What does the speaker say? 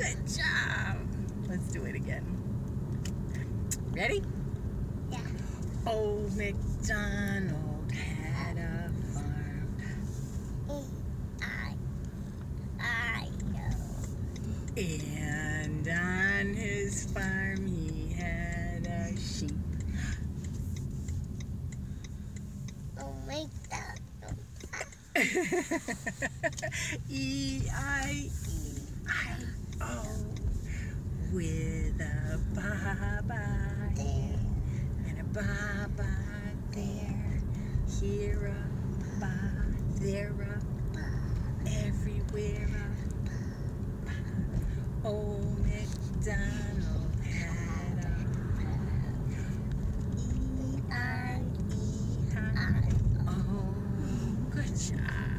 Good job. Let's do it again. Ready? Yeah. Old MacDonald had a farm. I, I know. And on his farm he had a sheep. Oh my God. with a bye-bye there and a bye-bye there. Here a bye, there a bye, everywhere a bye. Old MacDonald had a e-i-e-i-o. Oh, good job.